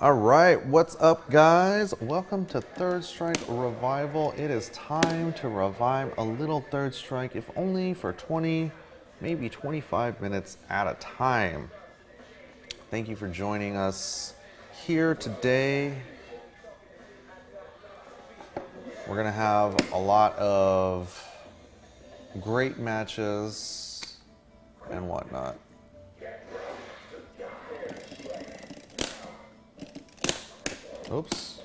All right, what's up, guys? Welcome to Third Strike Revival. It is time to revive a little Third Strike, if only for 20, maybe 25 minutes at a time. Thank you for joining us here today. We're going to have a lot of great matches and whatnot. Oops.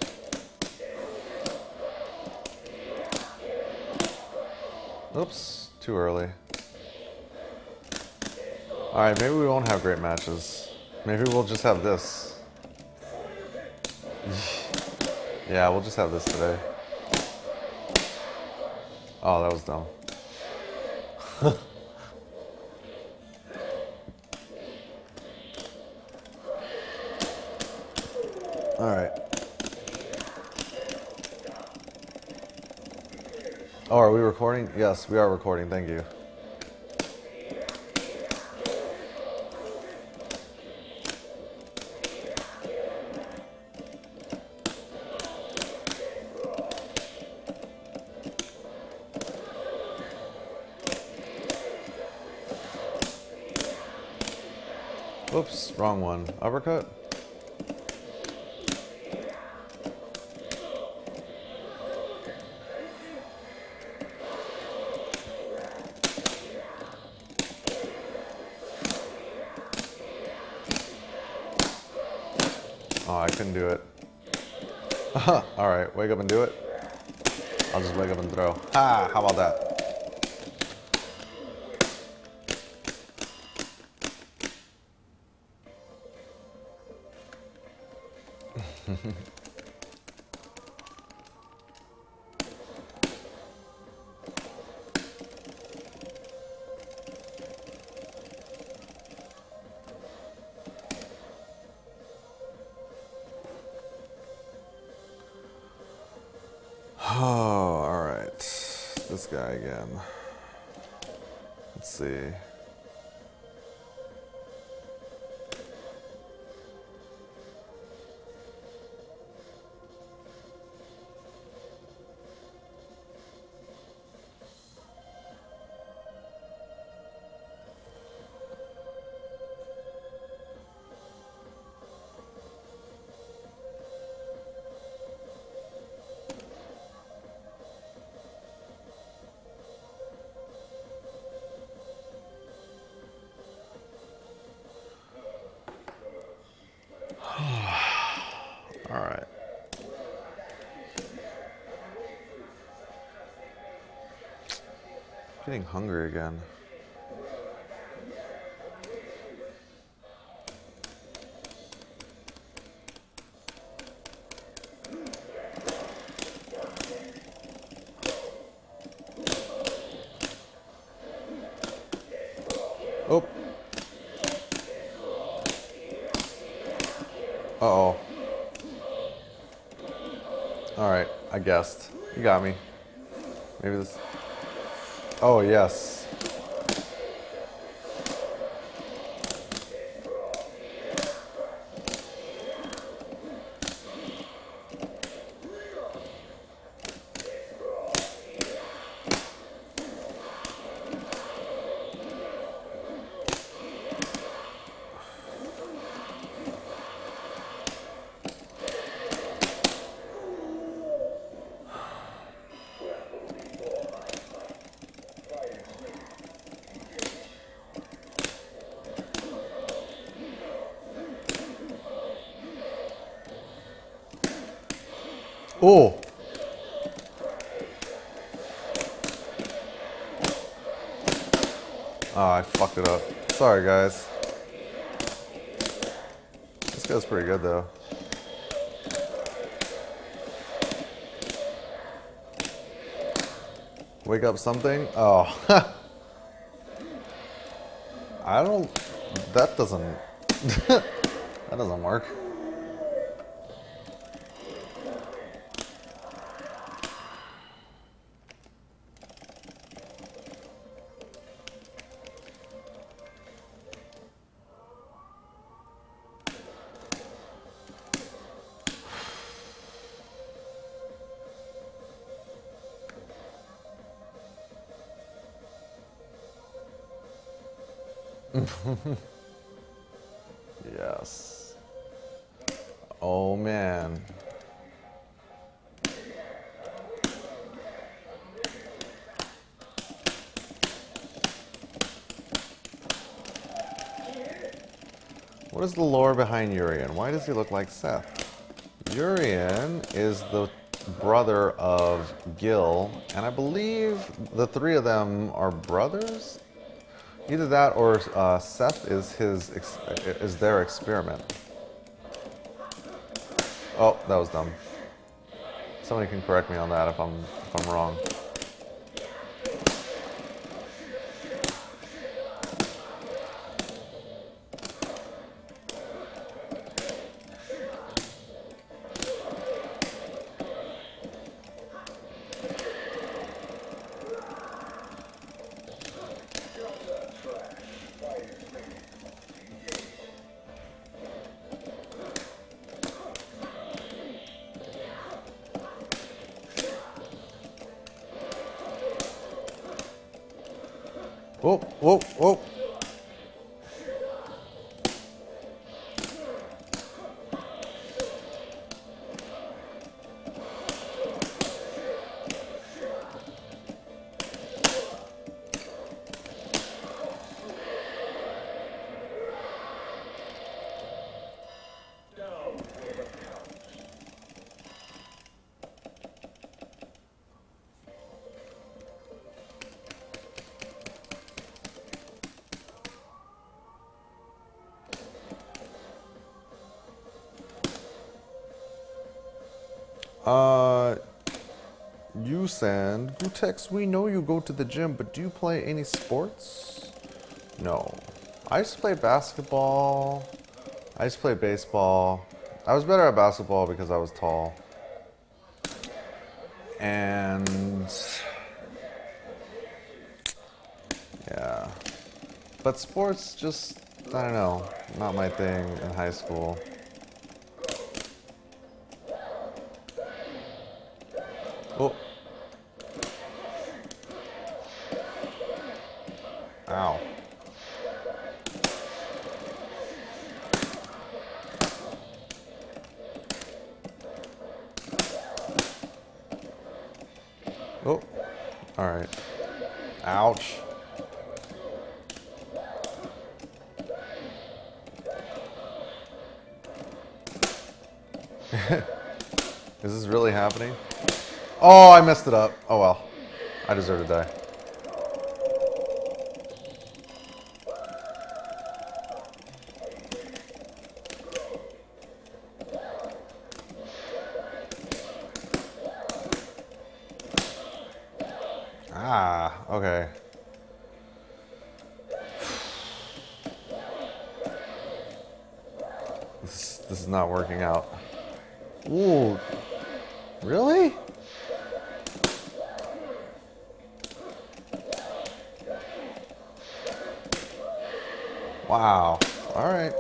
Oops, too early. Alright, maybe we won't have great matches. Maybe we'll just have this. yeah, we'll just have this today. Oh, that was dumb. Alright. Oh, are we recording? Yes, we are recording. Thank you. Oops, wrong one. Uppercut? Couldn't do it. Alright, wake up and do it. I'll just wake up and throw. Ha! How about that? This guy again. Let's see. Getting hungry again. Oh. Oh. Alright, I guessed. You got me. Maybe this. Oh, yes. Oh. Oh, I fucked it up. Sorry, guys. This guy's pretty good, though. Wake up something? Oh. I don't... That doesn't... that doesn't work. yes. Oh man. What is the lore behind Urien? Why does he look like Seth? Urien is the brother of Gill, and I believe the three of them are brothers. Either that or uh, Seth is his is their experiment. Oh, that was dumb. Somebody can correct me on that if I'm if I'm wrong. Oh, oh, oh. Uh, you send gootecks. We know you go to the gym, but do you play any sports? No. I used to play basketball. I used to play baseball. I was better at basketball because I was tall. And yeah, but sports just I don't know, not my thing in high school. Oh. All right. Ouch. Is this really happening? Oh, I messed it up. Oh well. I deserve to die. Wow. All right.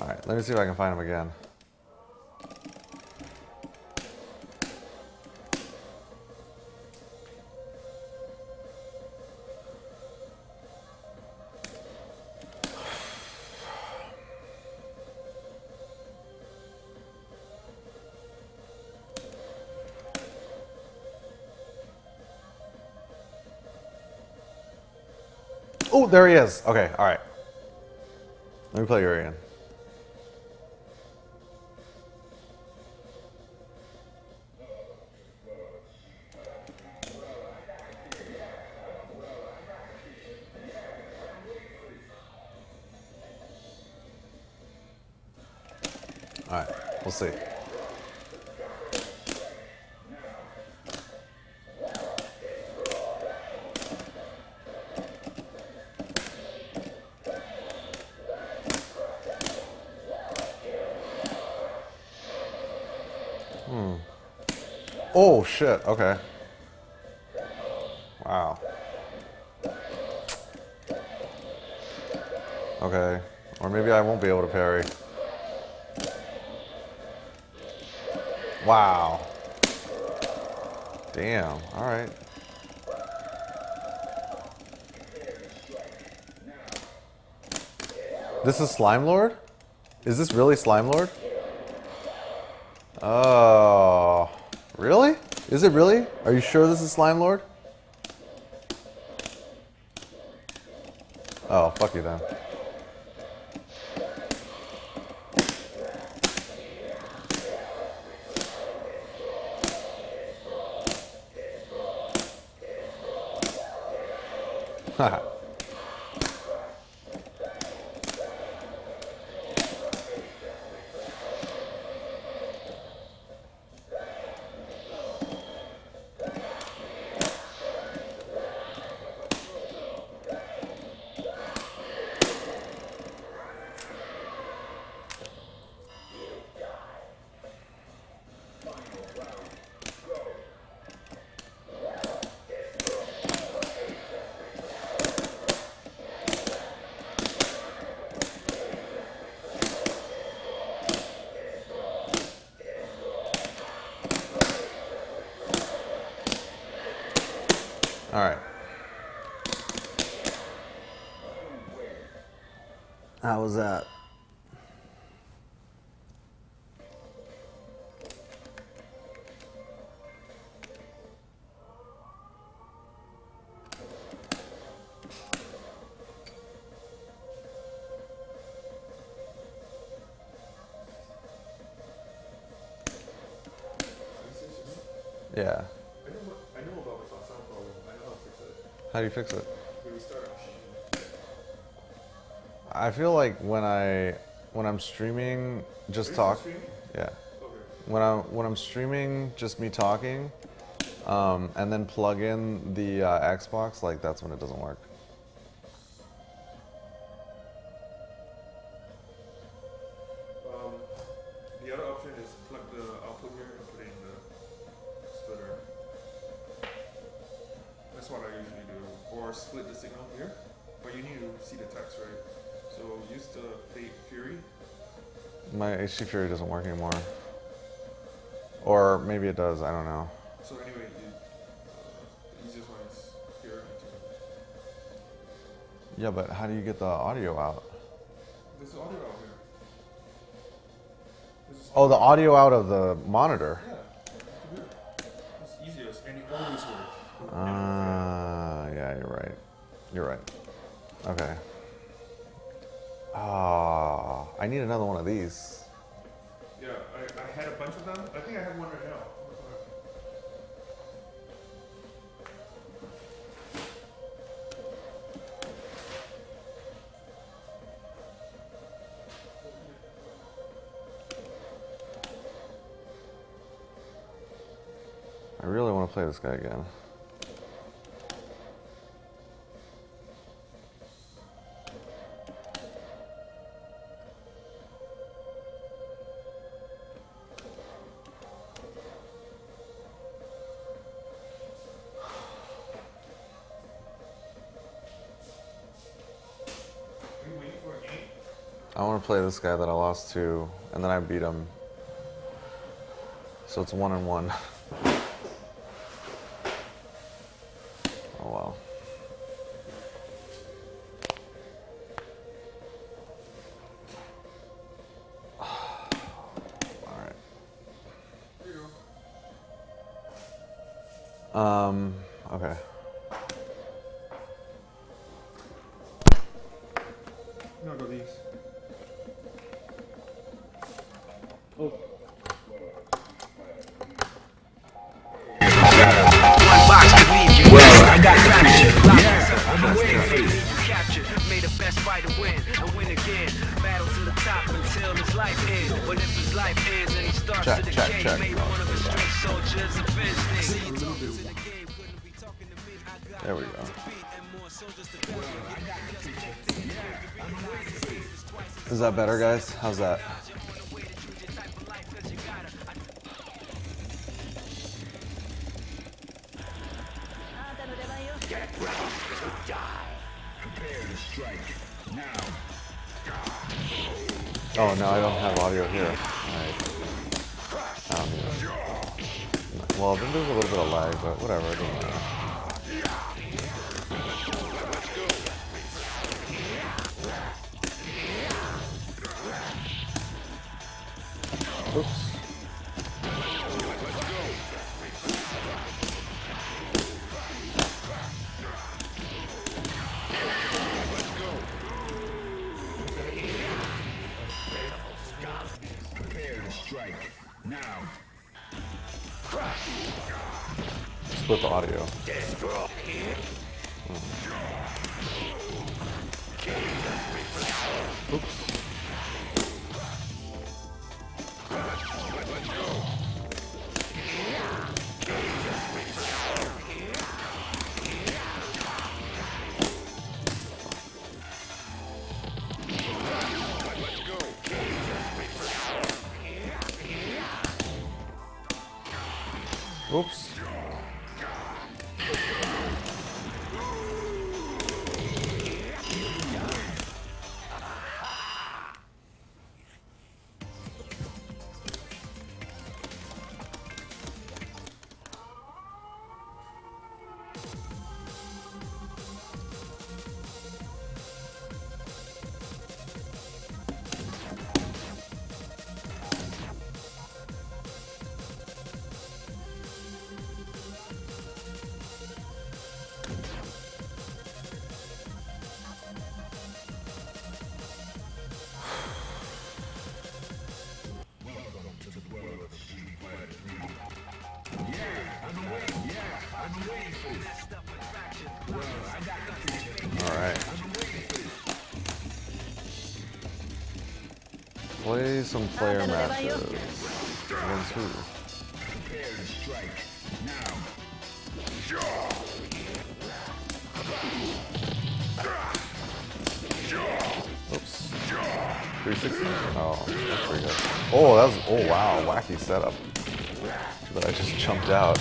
All right, let me see if I can find him again. There he is. Okay, all right. Let me play Urien. All right, we'll see. Oh shit, okay. Wow. Okay. Or maybe I won't be able to parry. Wow. Damn. All right. This is Slime Lord? Is this really Slime Lord? Oh. Really? Is it really? Are you sure this is Slime Lord? Oh, fuck you then. Haha. Was that? Yeah. I know, I know about sound problem. I know how to fix it. How do you fix it? I feel like when I when I'm streaming, just talk. streaming? Yeah. Okay. When I'm when I'm streaming, just me talking, um, and then plug in the uh, Xbox. Like that's when it doesn't work. Um, the other option is plug the output here and put it in the splitter. That's what I usually do. Or split the signal here. But you need to see the text, right? So use the Fate Fury. My HD Fury doesn't work anymore. Or maybe it does. I don't know. So anyway, the, easiest one is here. Yeah, but how do you get the audio out? There's audio out here. Oh, the audio out of the monitor. Yeah. It's easiest and it always works. Ah, yeah, you're right. You're right. I need another one of these. Yeah, I, I had a bunch of them. I think I have one right now. I really want to play this guy again. Play this guy that I lost to, and then I beat him. So it's one and one. Oh wow. All right. Um. Okay. Made the best fighter win and win again. Battle to the top until his life ends. But if his life ends and he starts Check, to check, decay, check. made one of his street soldiers a business. There we go. Is that better, guys? How's that? Oh no, I don't have audio here. Um, well, then there's a little bit of lag, but whatever, doesn't. Split the audio. Oops. Play some player matches. Against who? Prepare to strike. Now. Oops. 360? Oh, that's pretty good. Oh, that was, oh wow, wacky setup. But I just jumped out.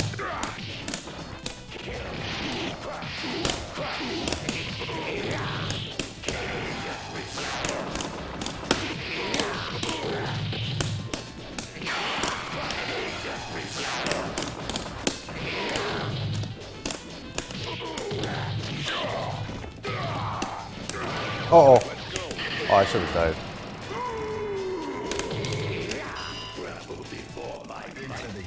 Uh oh. Oh, I should have died. Into the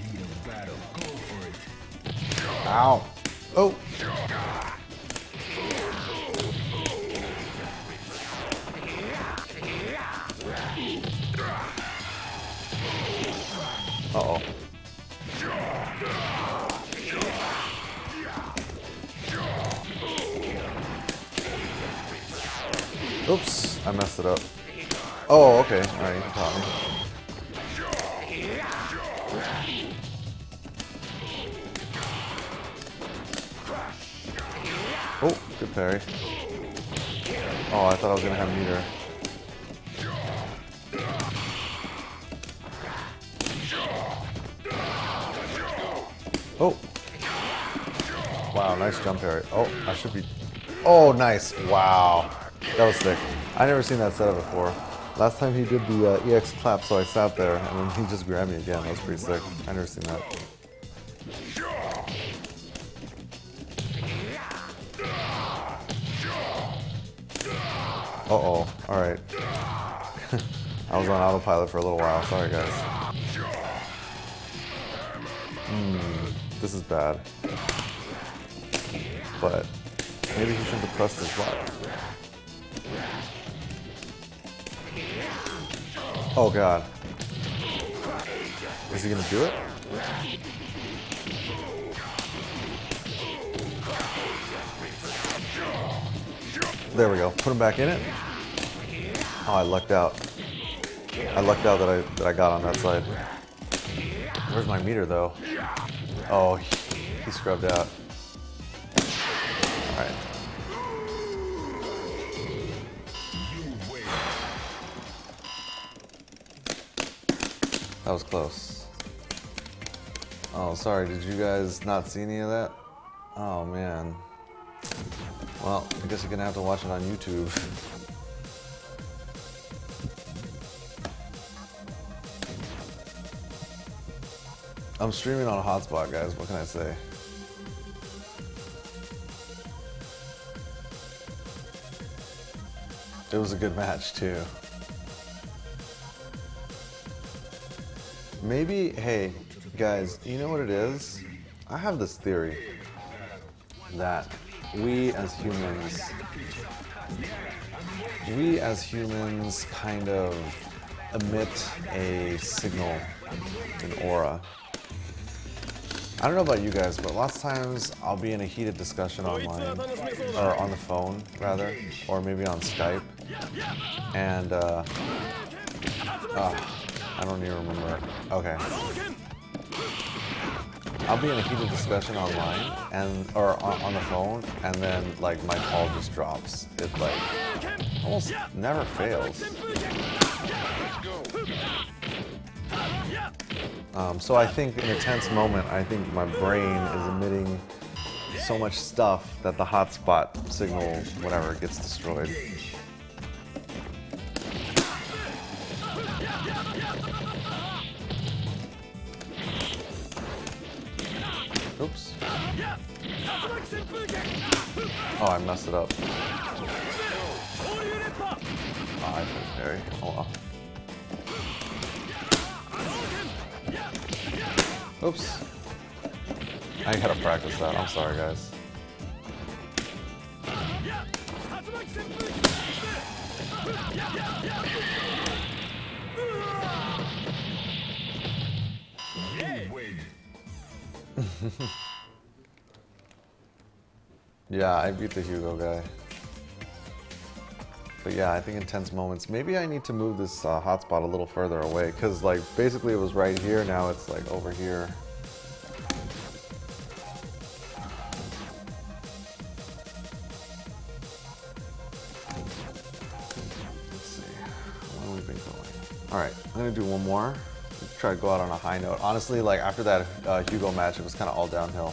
Oops, I messed it up. Oh, oh okay. Alright, you can taught me. Oh, good parry. Oh, I thought I was gonna have meter. Oh. Wow, nice jump parry. Oh, I should be. Oh, nice. Wow. That was sick. I never seen that setup before. Last time he did the uh, EX clap, so I sat there, and then he just grabbed me again. That was pretty sick. I never seen that. Uh-oh. Alright. I was on autopilot for a little while. Sorry, guys. Hmm. This is bad. But maybe he shouldn't have pressed his button. Oh god. Is he gonna do it? There we go. Put him back in it. Oh, I lucked out. I lucked out that I that I got on that side. Where's my meter though? Oh, he, he scrubbed out. All right. Was close. Oh, sorry. Did you guys not see any of that? Oh man. Well, I guess you're gonna have to watch it on YouTube. I'm streaming on a hotspot, guys. What can I say? It was a good match, too. Maybe, hey, guys, you know what it is? I have this theory that we as humans, we as humans kind of emit a signal, an aura. I don't know about you guys, but lots of times I'll be in a heated discussion online, or on the phone rather, or maybe on Skype, and uh, uh, I don't even remember. Okay. I'll be in a heated discussion online and or on, on the phone, and then like my call just drops. It like almost never fails. Um, so I think in a tense moment, I think my brain is emitting so much stuff that the hotspot signal, whatever, gets destroyed. Oh, I messed it up. Oh, I should parry. Oh well. Oops. I gotta practice that. I'm sorry, guys. Yeah, I beat the Hugo guy. But yeah, I think intense moments. Maybe I need to move this uh, hotspot a little further away because like basically it was right here. Now it's like over here. Let's see. Have we been going? All right, I'm gonna do one more. Let's try to go out on a high note. Honestly, like after that uh, Hugo match, it was kind of all downhill.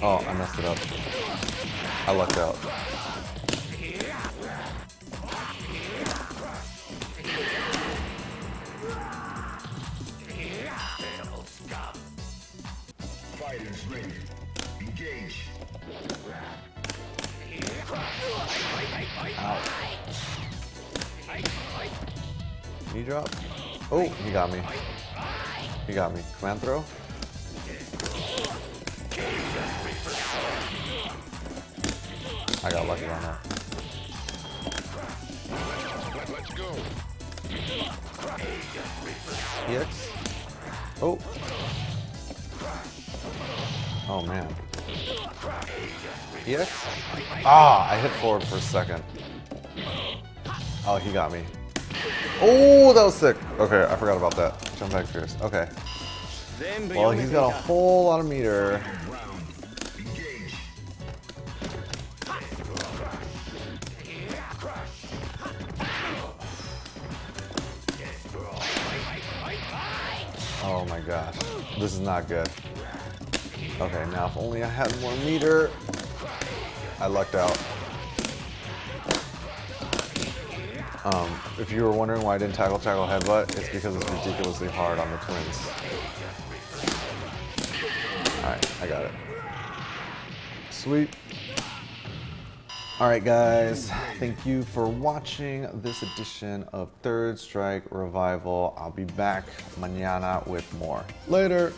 Oh, I messed it up. I lucked out. Knee drop? Oh, he got me. He got me. Command throw? I got lucky on that. Let's go. EX? Oh. Oh man. EX? Ah, I hit forward for a second. Oh, he got me. Oh, that was sick. Okay, I forgot about that. Jump back fierce. Okay. Well, he's got a whole lot of meter. Gosh. This is not good. Okay, now if only I had more meter. I lucked out. Um, if you were wondering why I didn't tackle tackle headbutt, it's because it's ridiculously hard on the twins. Alright, I got it. Sweet. Alright guys, thank you for watching this edition of Third Strike Revival. I'll be back mañana with more. Later!